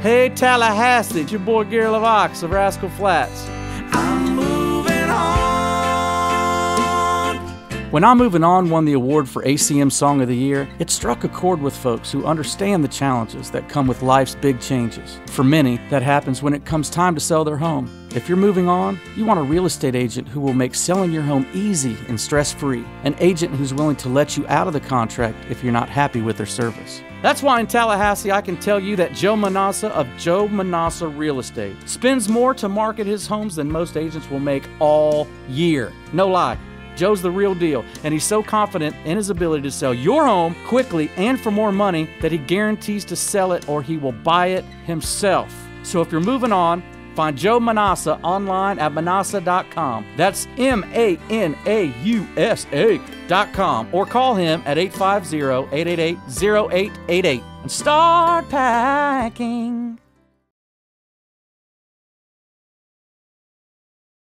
Hey Tallahassee, it's your boy Gary LeVox of Rascal Flatts. I'm moving on. When I'm Moving On won the award for ACM Song of the Year, it struck a chord with folks who understand the challenges that come with life's big changes. For many, that happens when it comes time to sell their home. If you're moving on, you want a real estate agent who will make selling your home easy and stress free. An agent who's willing to let you out of the contract if you're not happy with their service. That's why in Tallahassee, I can tell you that Joe Manausa of Joe Manausa Real Estate spends more to market his homes than most agents will make all year. No lie. Joe's the real deal, and he's so confident in his ability to sell your home quickly and for more money that he guarantees to sell it or he will buy it himself. So if you're moving on, find Joe Manausa online at manausa.com. That's M A N A U S A.com or call him at 850 888 0888 and start packing.